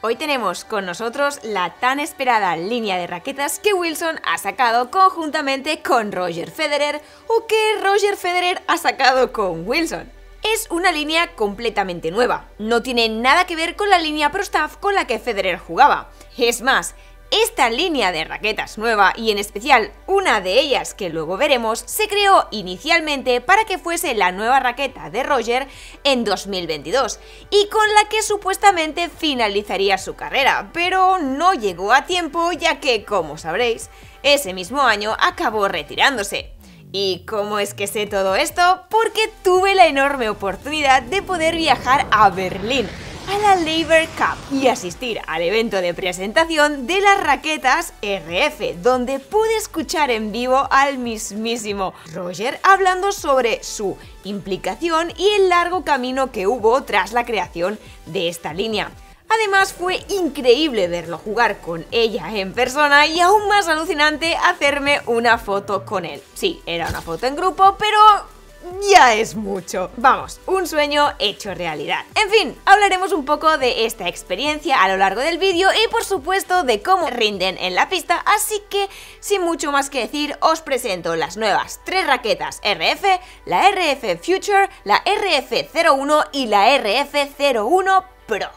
Hoy tenemos con nosotros la tan esperada línea de raquetas que Wilson ha sacado conjuntamente con Roger Federer o que Roger Federer ha sacado con Wilson. Es una línea completamente nueva, no tiene nada que ver con la línea Pro Staff con la que Federer jugaba. Es más, esta línea de raquetas nueva y en especial una de ellas que luego veremos se creó inicialmente para que fuese la nueva raqueta de Roger en 2022 y con la que supuestamente finalizaría su carrera, pero no llegó a tiempo ya que, como sabréis, ese mismo año acabó retirándose. ¿Y cómo es que sé todo esto? Porque tuve la enorme oportunidad de poder viajar a Berlín a la Labor Cup y asistir al evento de presentación de las raquetas RF, donde pude escuchar en vivo al mismísimo Roger hablando sobre su implicación y el largo camino que hubo tras la creación de esta línea. Además fue increíble verlo jugar con ella en persona y aún más alucinante hacerme una foto con él. Sí, era una foto en grupo, pero ya es mucho. Vamos, un sueño hecho realidad. En fin, hablaremos un poco de esta experiencia a lo largo del vídeo y por supuesto de cómo rinden en la pista, así que sin mucho más que decir, os presento las nuevas tres raquetas RF, la RF Future, la RF01 y la RF01 Pro.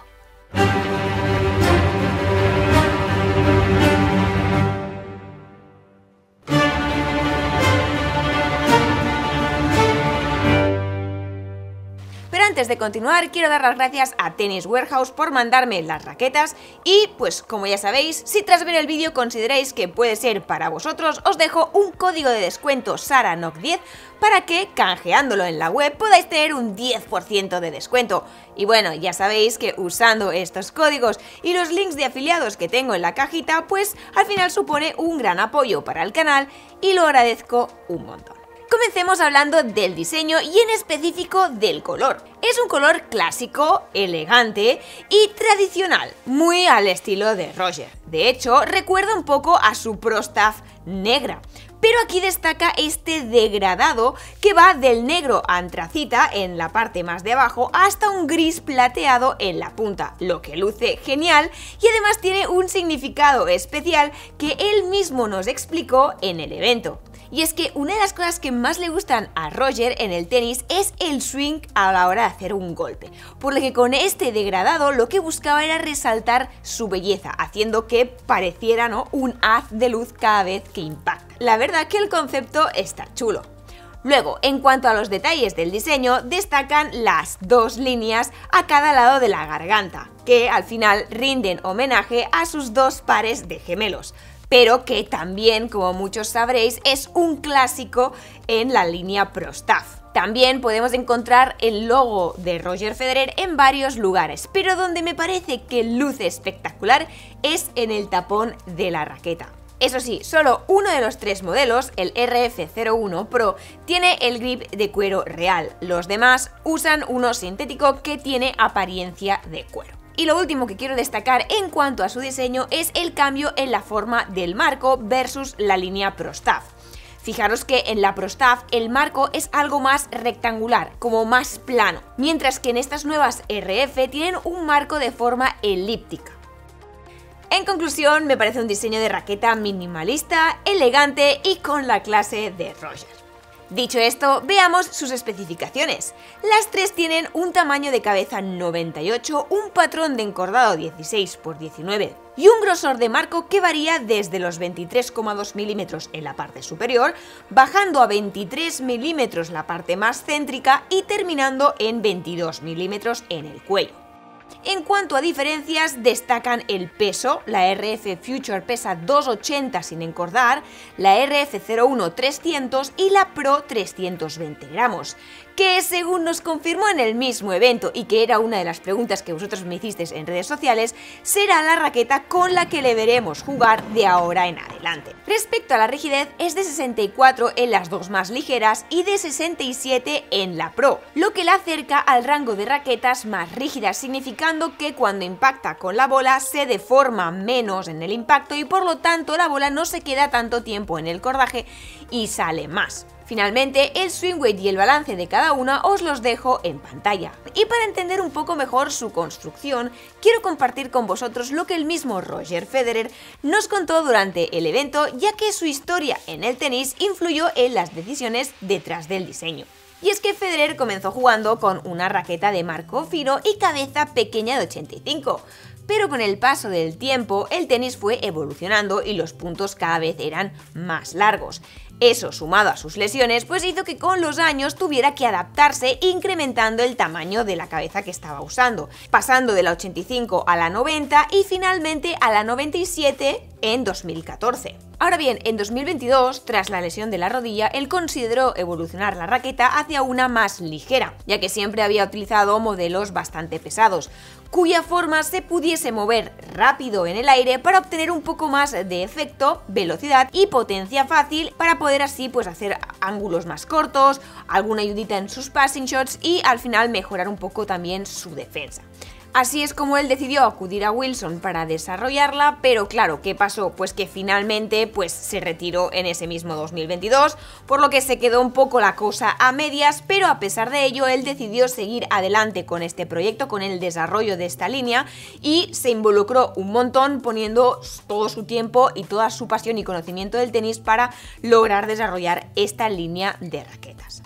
Antes de continuar, quiero dar las gracias a Tennis Warehouse por mandarme las raquetas y, pues como ya sabéis, si tras ver el vídeo consideráis que puede ser para vosotros, os dejo un código de descuento SARANOC10 para que, canjeándolo en la web, podáis tener un 10% de descuento. Y bueno, ya sabéis que usando estos códigos y los links de afiliados que tengo en la cajita, pues al final supone un gran apoyo para el canal y lo agradezco un montón. Comencemos hablando del diseño y en específico del color. Es un color clásico, elegante y tradicional, muy al estilo de Roger. De hecho, recuerda un poco a su Pro Staff negra. Pero aquí destaca este degradado que va del negro antracita en la parte más de abajo hasta un gris plateado en la punta, lo que luce genial y además tiene un significado especial que él mismo nos explicó en el evento. Y es que una de las cosas que más le gustan a Roger en el tenis es el swing a la hora de hacer un golpe, por lo que con este degradado lo que buscaba era resaltar su belleza, haciendo que pareciera ¿no? un haz de luz cada vez que impacta. La verdad que el concepto está chulo. Luego, en cuanto a los detalles del diseño, destacan las dos líneas a cada lado de la garganta, que al final rinden homenaje a sus dos pares de gemelos pero que también, como muchos sabréis, es un clásico en la línea Pro Staff. También podemos encontrar el logo de Roger Federer en varios lugares, pero donde me parece que luce espectacular es en el tapón de la raqueta. Eso sí, solo uno de los tres modelos, el RF01 Pro, tiene el grip de cuero real. Los demás usan uno sintético que tiene apariencia de cuero. Y lo último que quiero destacar en cuanto a su diseño es el cambio en la forma del marco versus la línea ProStaff. Fijaros que en la ProStaff el marco es algo más rectangular, como más plano, mientras que en estas nuevas RF tienen un marco de forma elíptica. En conclusión, me parece un diseño de raqueta minimalista, elegante y con la clase de Roger. Dicho esto, veamos sus especificaciones. Las tres tienen un tamaño de cabeza 98, un patrón de encordado 16 x 19 y un grosor de marco que varía desde los 23,2 milímetros en la parte superior, bajando a 23 milímetros la parte más céntrica y terminando en 22 milímetros en el cuello. En cuanto a diferencias, destacan el peso, la RF Future pesa 280 sin encordar, la RF01 300 y la Pro 320 gramos, que según nos confirmó en el mismo evento y que era una de las preguntas que vosotros me hicisteis en redes sociales, será la raqueta con la que le veremos jugar de ahora en adelante. Respecto a la rigidez, es de 64 en las dos más ligeras y de 67 en la Pro, lo que la acerca al rango de raquetas más rígidas, significando que cuando impacta con la bola se deforma menos en el impacto y por lo tanto la bola no se queda tanto tiempo en el cordaje y sale más. Finalmente, el swing weight y el balance de cada una os los dejo en pantalla. Y para entender un poco mejor su construcción, quiero compartir con vosotros lo que el mismo Roger Federer nos contó durante el evento, ya que su historia en el tenis influyó en las decisiones detrás del diseño. Y es que Federer comenzó jugando con una raqueta de marco fino y cabeza pequeña de 85, pero con el paso del tiempo el tenis fue evolucionando y los puntos cada vez eran más largos. Eso, sumado a sus lesiones, pues hizo que con los años tuviera que adaptarse incrementando el tamaño de la cabeza que estaba usando, pasando de la 85 a la 90 y finalmente a la 97 en 2014. Ahora bien, en 2022, tras la lesión de la rodilla, él consideró evolucionar la raqueta hacia una más ligera, ya que siempre había utilizado modelos bastante pesados, cuya forma se pudiese mover rápido en el aire para obtener un poco más de efecto, velocidad y potencia fácil para poder así pues hacer ángulos más cortos, alguna ayudita en sus passing shots y al final mejorar un poco también su defensa. Así es como él decidió acudir a Wilson para desarrollarla, pero claro, ¿qué pasó? Pues que finalmente pues, se retiró en ese mismo 2022, por lo que se quedó un poco la cosa a medias, pero a pesar de ello él decidió seguir adelante con este proyecto, con el desarrollo de esta línea y se involucró un montón poniendo todo su tiempo y toda su pasión y conocimiento del tenis para lograr desarrollar esta línea de raquetas.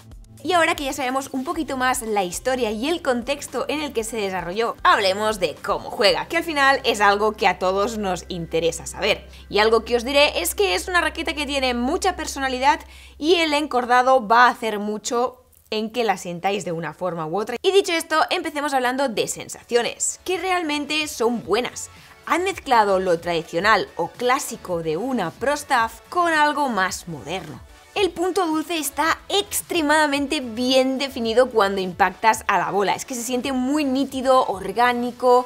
Y ahora que ya sabemos un poquito más la historia y el contexto en el que se desarrolló, hablemos de cómo juega, que al final es algo que a todos nos interesa saber. Y algo que os diré es que es una raqueta que tiene mucha personalidad y el encordado va a hacer mucho en que la sientáis de una forma u otra. Y dicho esto, empecemos hablando de sensaciones, que realmente son buenas. Han mezclado lo tradicional o clásico de una Pro Staff con algo más moderno el punto dulce está extremadamente bien definido cuando impactas a la bola. Es que se siente muy nítido, orgánico,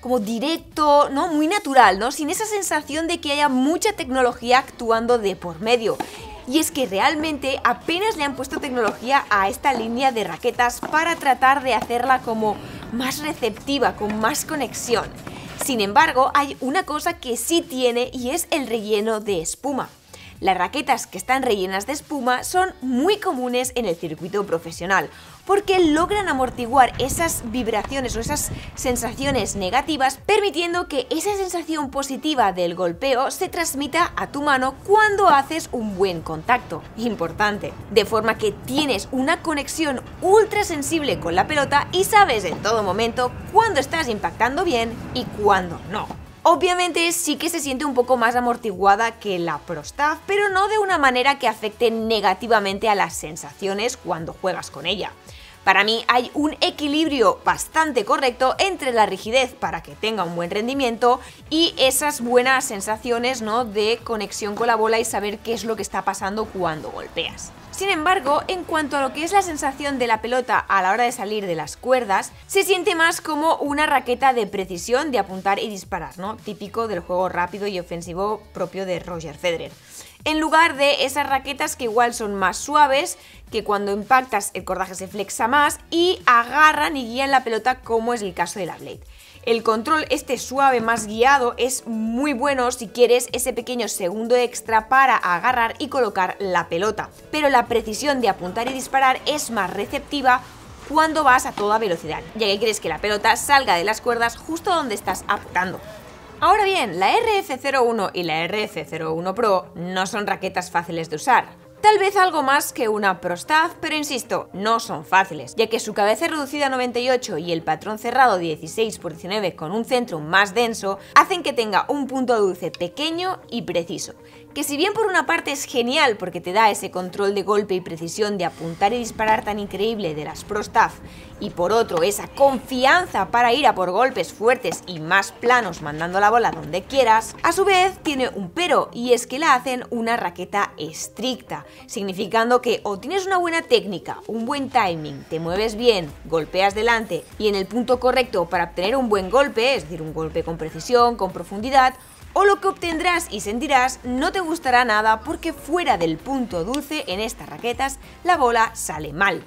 como directo, ¿no? Muy natural, ¿no? Sin esa sensación de que haya mucha tecnología actuando de por medio. Y es que realmente apenas le han puesto tecnología a esta línea de raquetas para tratar de hacerla como más receptiva, con más conexión. Sin embargo, hay una cosa que sí tiene y es el relleno de espuma. Las raquetas que están rellenas de espuma son muy comunes en el circuito profesional porque logran amortiguar esas vibraciones o esas sensaciones negativas permitiendo que esa sensación positiva del golpeo se transmita a tu mano cuando haces un buen contacto. Importante. De forma que tienes una conexión ultra sensible con la pelota y sabes en todo momento cuándo estás impactando bien y cuándo no. Obviamente sí que se siente un poco más amortiguada que la Pro Staff, pero no de una manera que afecte negativamente a las sensaciones cuando juegas con ella. Para mí hay un equilibrio bastante correcto entre la rigidez para que tenga un buen rendimiento y esas buenas sensaciones ¿no? de conexión con la bola y saber qué es lo que está pasando cuando golpeas. Sin embargo, en cuanto a lo que es la sensación de la pelota a la hora de salir de las cuerdas, se siente más como una raqueta de precisión de apuntar y disparar, ¿no? Típico del juego rápido y ofensivo propio de Roger Federer. En lugar de esas raquetas que igual son más suaves, que cuando impactas el cordaje se flexa más y agarran y guían la pelota como es el caso de la Blade. El control, este suave más guiado, es muy bueno si quieres ese pequeño segundo extra para agarrar y colocar la pelota. Pero la precisión de apuntar y disparar es más receptiva cuando vas a toda velocidad, ya que quieres que la pelota salga de las cuerdas justo donde estás apuntando. Ahora bien, la RF01 y la RF01 Pro no son raquetas fáciles de usar. Tal vez algo más que una Staff, pero insisto, no son fáciles, ya que su cabeza reducida a 98 y el patrón cerrado 16 x 19 con un centro más denso hacen que tenga un punto dulce pequeño y preciso, que si bien por una parte es genial porque te da ese control de golpe y precisión de apuntar y disparar tan increíble de las Pro Staff, y por otro esa confianza para ir a por golpes fuertes y más planos mandando la bola donde quieras, a su vez tiene un pero y es que la hacen una raqueta estricta, significando que o tienes una buena técnica, un buen timing, te mueves bien, golpeas delante y en el punto correcto para obtener un buen golpe, es decir, un golpe con precisión, con profundidad, o lo que obtendrás y sentirás no te gustará nada porque fuera del punto dulce en estas raquetas la bola sale mal.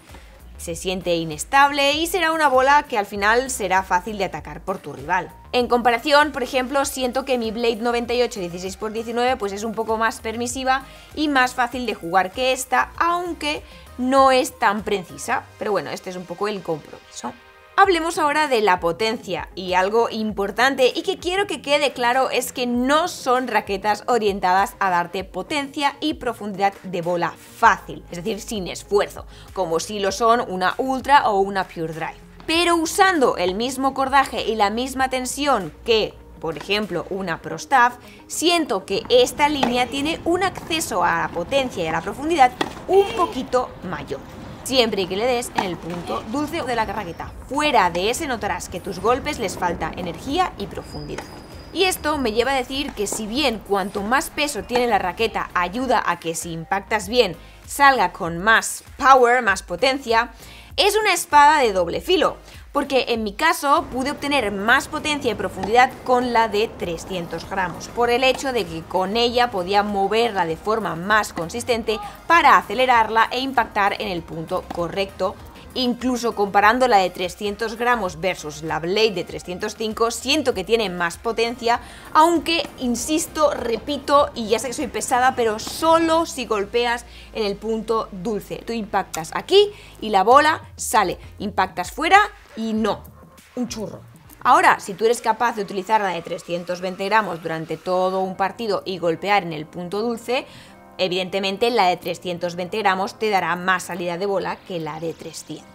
se siente inestable y será una bola que al final será fácil de atacar por tu rival. En comparación, por ejemplo, siento que mi Blade 98 16x19 pues es un poco más permisiva y más fácil de jugar que esta, aunque no es tan precisa. Pero bueno, este es un poco el compromiso. Hablemos ahora de la potencia y algo importante y que quiero que quede claro es que no son raquetas orientadas a darte potencia y profundidad de bola fácil, es decir, sin esfuerzo, como si lo son una Ultra o una Pure Drive. Pero usando el mismo cordaje y la misma tensión que por ejemplo una ProStaff, siento que esta línea tiene un acceso a la potencia y a la profundidad un poquito mayor siempre que le des en el punto dulce de la raqueta. Fuera de ese notarás que tus golpes les falta energía y profundidad. Y esto me lleva a decir que si bien cuanto más peso tiene la raqueta ayuda a que si impactas bien salga con más power, más potencia, es una espada de doble filo, porque en mi caso pude obtener más potencia y profundidad con la de 300 gramos, por el hecho de que con ella podía moverla de forma más consistente para acelerarla e impactar en el punto correcto Incluso comparando la de 300 gramos versus la Blade de 305, siento que tiene más potencia, aunque, insisto, repito, y ya sé que soy pesada, pero solo si golpeas en el punto dulce. Tú impactas aquí y la bola sale. Impactas fuera y no. Un churro. Ahora, si tú eres capaz de utilizar la de 320 gramos durante todo un partido y golpear en el punto dulce, Evidentemente la de 320 gramos te dará más salida de bola que la de 300.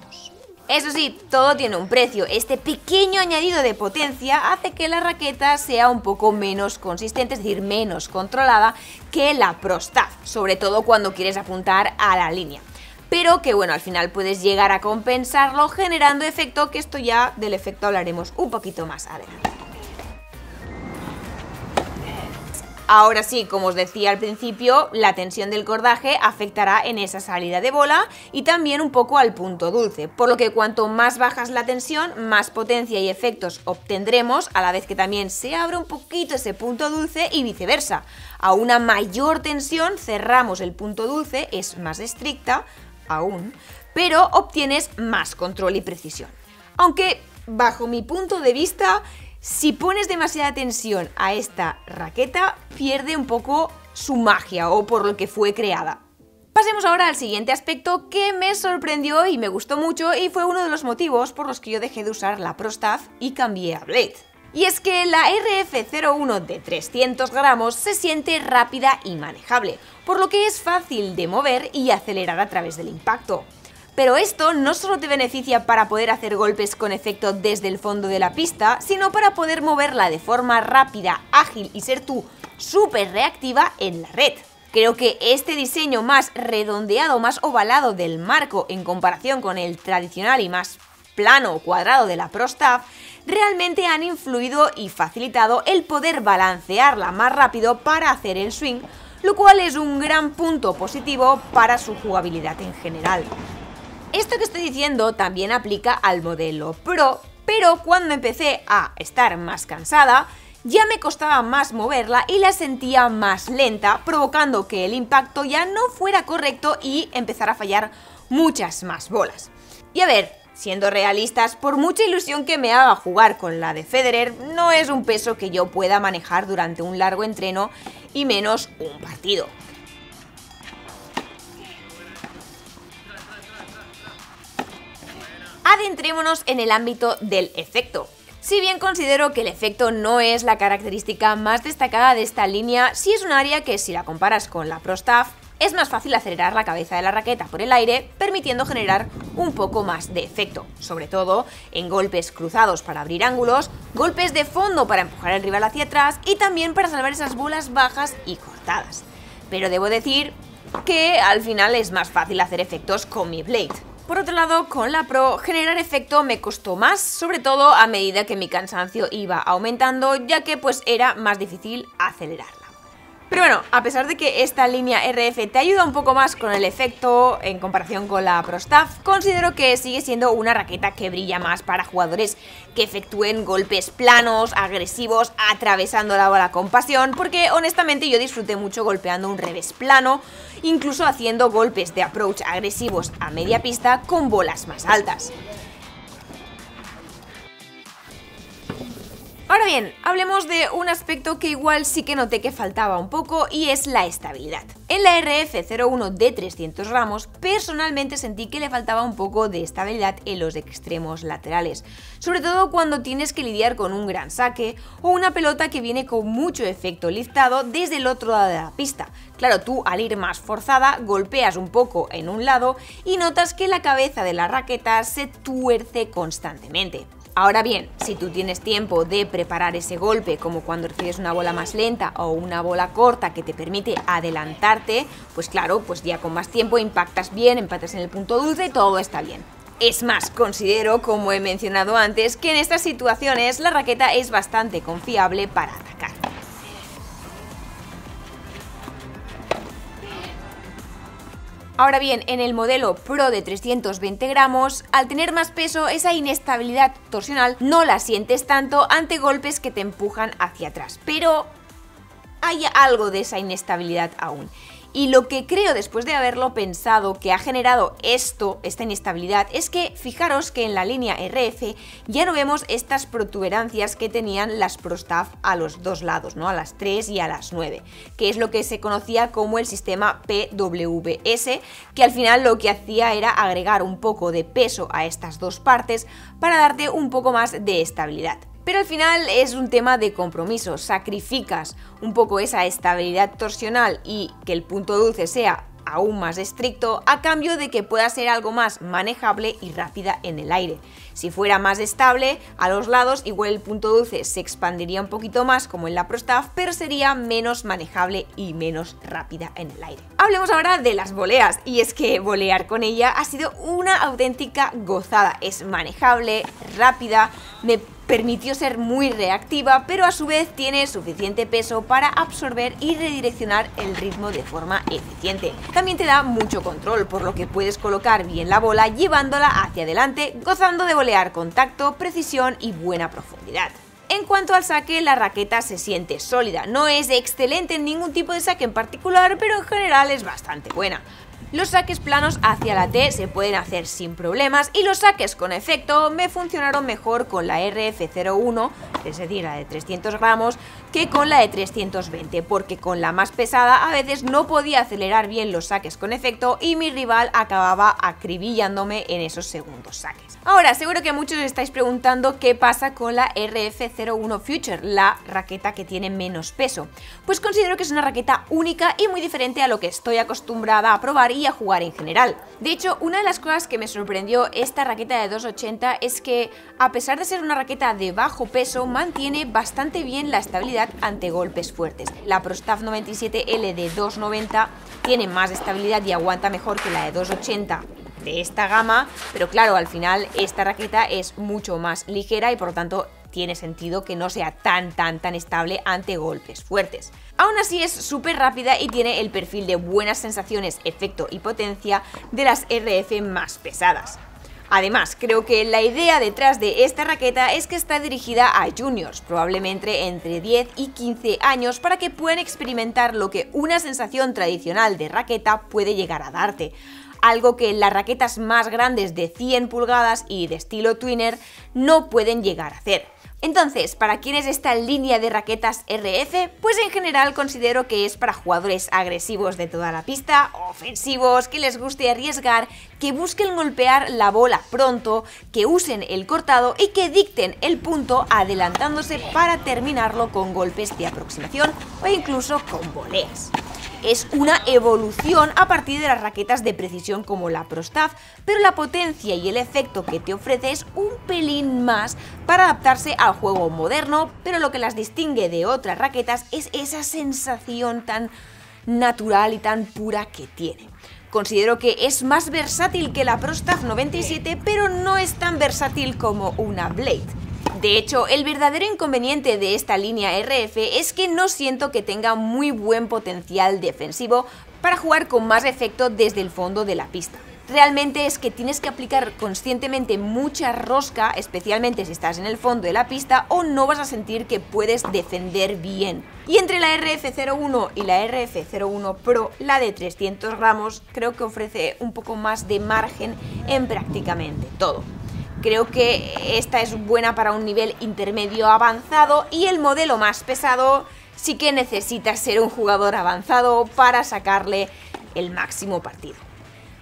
Eso sí, todo tiene un precio. Este pequeño añadido de potencia hace que la raqueta sea un poco menos consistente, es decir, menos controlada que la Pro sobre todo cuando quieres apuntar a la línea. Pero que bueno, al final puedes llegar a compensarlo generando efecto, que esto ya del efecto hablaremos un poquito más adelante. Ahora sí, como os decía al principio, la tensión del cordaje afectará en esa salida de bola y también un poco al punto dulce, por lo que cuanto más bajas la tensión, más potencia y efectos obtendremos, a la vez que también se abre un poquito ese punto dulce y viceversa. A una mayor tensión cerramos el punto dulce, es más estricta aún, pero obtienes más control y precisión. Aunque, bajo mi punto de vista, si pones demasiada tensión a esta raqueta, pierde un poco su magia o por lo que fue creada. Pasemos ahora al siguiente aspecto que me sorprendió y me gustó mucho y fue uno de los motivos por los que yo dejé de usar la ProStaff y cambié a Blade. Y es que la RF01 de 300 gramos se siente rápida y manejable, por lo que es fácil de mover y acelerar a través del impacto. Pero esto no solo te beneficia para poder hacer golpes con efecto desde el fondo de la pista, sino para poder moverla de forma rápida, ágil y ser tú súper reactiva en la red. Creo que este diseño más redondeado, más ovalado del marco en comparación con el tradicional y más plano o cuadrado de la Pro realmente han influido y facilitado el poder balancearla más rápido para hacer el swing, lo cual es un gran punto positivo para su jugabilidad en general. Esto que estoy diciendo también aplica al modelo Pro, pero cuando empecé a estar más cansada, ya me costaba más moverla y la sentía más lenta, provocando que el impacto ya no fuera correcto y empezara a fallar muchas más bolas. Y a ver, siendo realistas, por mucha ilusión que me haga jugar con la de Federer, no es un peso que yo pueda manejar durante un largo entreno y menos un partido. Adentrémonos en el ámbito del efecto. Si bien considero que el efecto no es la característica más destacada de esta línea, sí es un área que si la comparas con la Pro Staff, es más fácil acelerar la cabeza de la raqueta por el aire, permitiendo generar un poco más de efecto, sobre todo en golpes cruzados para abrir ángulos, golpes de fondo para empujar al rival hacia atrás y también para salvar esas bolas bajas y cortadas. Pero debo decir que al final es más fácil hacer efectos con mi Blade. Por otro lado, con la Pro, generar efecto me costó más, sobre todo a medida que mi cansancio iba aumentando, ya que pues era más difícil acelerarla. Pero bueno, a pesar de que esta línea RF te ayuda un poco más con el efecto en comparación con la Pro Staff, considero que sigue siendo una raqueta que brilla más para jugadores que efectúen golpes planos, agresivos, atravesando la bola con pasión, porque honestamente yo disfruté mucho golpeando un revés plano, incluso haciendo golpes de approach agresivos a media pista con bolas más altas. Ahora bien, hablemos de un aspecto que igual sí que noté que faltaba un poco y es la estabilidad. En la RF01 de 300 gramos, personalmente sentí que le faltaba un poco de estabilidad en los extremos laterales, sobre todo cuando tienes que lidiar con un gran saque o una pelota que viene con mucho efecto liftado desde el otro lado de la pista. Claro, tú al ir más forzada golpeas un poco en un lado y notas que la cabeza de la raqueta se tuerce constantemente. Ahora bien, si tú tienes tiempo de preparar ese golpe, como cuando recibes una bola más lenta o una bola corta que te permite adelantarte, pues claro, pues ya con más tiempo impactas bien, empatas en el punto dulce y todo está bien. Es más, considero, como he mencionado antes, que en estas situaciones la raqueta es bastante confiable para atacar. Ahora bien, en el modelo Pro de 320 gramos, al tener más peso, esa inestabilidad torsional no la sientes tanto ante golpes que te empujan hacia atrás. Pero hay algo de esa inestabilidad aún. Y lo que creo después de haberlo pensado que ha generado esto, esta inestabilidad, es que fijaros que en la línea RF ya no vemos estas protuberancias que tenían las ProStaff a los dos lados, ¿no? A las 3 y a las 9, que es lo que se conocía como el sistema PWS, que al final lo que hacía era agregar un poco de peso a estas dos partes para darte un poco más de estabilidad. Pero al final es un tema de compromiso, sacrificas un poco esa estabilidad torsional y que el punto dulce sea aún más estricto a cambio de que pueda ser algo más manejable y rápida en el aire. Si fuera más estable, a los lados igual el punto dulce se expandiría un poquito más como en la ProStaff, pero sería menos manejable y menos rápida en el aire. Hablemos ahora de las voleas, y es que volear con ella ha sido una auténtica gozada. Es manejable, rápida, me permitió ser muy reactiva, pero a su vez tiene suficiente peso para absorber y redireccionar el ritmo de forma eficiente. También te da mucho control, por lo que puedes colocar bien la bola llevándola hacia adelante, gozando de volear con tacto, precisión y buena profundidad. En cuanto al saque, la raqueta se siente sólida. No es excelente en ningún tipo de saque en particular, pero en general es bastante buena. Los saques planos hacia la T se pueden hacer sin problemas y los saques con efecto me funcionaron mejor con la RF01, es decir, la de 300 gramos, que con la de 320, porque con la más pesada a veces no podía acelerar bien los saques con efecto y mi rival acababa acribillándome en esos segundos saques. Ahora, seguro que muchos estáis preguntando qué pasa con la RF01 Future, la raqueta que tiene menos peso. Pues considero que es una raqueta única y muy diferente a lo que estoy acostumbrada a probar a jugar en general. De hecho, una de las cosas que me sorprendió esta raqueta de 280 es que, a pesar de ser una raqueta de bajo peso, mantiene bastante bien la estabilidad ante golpes fuertes. La ProStaff 97L de 290 tiene más estabilidad y aguanta mejor que la de 280 de esta gama, pero claro, al final esta raqueta es mucho más ligera y por lo tanto tiene sentido que no sea tan tan tan estable ante golpes fuertes. Aún así es súper rápida y tiene el perfil de buenas sensaciones, efecto y potencia de las RF más pesadas. Además, creo que la idea detrás de esta raqueta es que está dirigida a juniors, probablemente entre 10 y 15 años, para que puedan experimentar lo que una sensación tradicional de raqueta puede llegar a darte. Algo que las raquetas más grandes de 100 pulgadas y de estilo twinner no pueden llegar a hacer. Entonces, ¿para quién es esta línea de raquetas RF? Pues en general considero que es para jugadores agresivos de toda la pista, ofensivos, que les guste arriesgar, que busquen golpear la bola pronto, que usen el cortado y que dicten el punto adelantándose para terminarlo con golpes de aproximación o incluso con voleas es una evolución a partir de las raquetas de precisión como la ProStaff, pero la potencia y el efecto que te ofrece es un pelín más para adaptarse al juego moderno, pero lo que las distingue de otras raquetas es esa sensación tan natural y tan pura que tiene. Considero que es más versátil que la ProStaff 97, pero no es tan versátil como una Blade. De hecho, el verdadero inconveniente de esta línea RF es que no siento que tenga muy buen potencial defensivo para jugar con más efecto desde el fondo de la pista realmente es que tienes que aplicar conscientemente mucha rosca, especialmente si estás en el fondo de la pista, o no vas a sentir que puedes defender bien. Y entre la RF01 y la RF01 Pro, la de 300 gramos, creo que ofrece un poco más de margen en prácticamente todo. Creo que esta es buena para un nivel intermedio avanzado y el modelo más pesado sí que necesita ser un jugador avanzado para sacarle el máximo partido.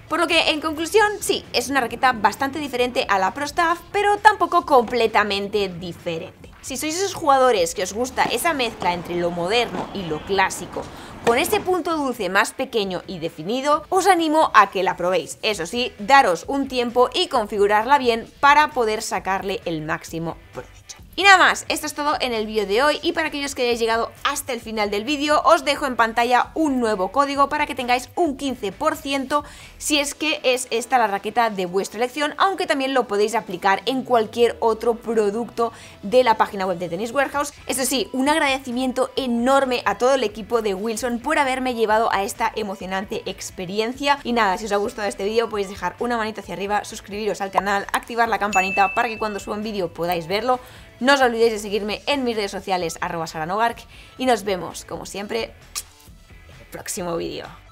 Por lo que, en conclusión, sí, es una raqueta bastante diferente a la Pro Staff, pero tampoco completamente diferente. Si sois esos jugadores que os gusta esa mezcla entre lo moderno y lo clásico, con ese punto dulce más pequeño y definido, os animo a que la probéis. Eso sí, daros un tiempo y configurarla bien para poder sacarle el máximo provecho. Y nada más, esto es todo en el vídeo de hoy y para aquellos que hayáis llegado hasta el final del vídeo os dejo en pantalla un nuevo código para que tengáis un 15% si es que es esta la raqueta de vuestra elección, aunque también lo podéis aplicar en cualquier otro producto de la página web de Tennis Warehouse. Eso sí, un agradecimiento enorme a todo el equipo de Wilson por haberme llevado a esta emocionante experiencia y nada, si os ha gustado este vídeo podéis dejar una manita hacia arriba, suscribiros al canal, activar la campanita para que cuando suba un vídeo podáis verlo. No os olvidéis de seguirme en mis redes sociales arroba saranogark y nos vemos, como siempre, en el próximo vídeo.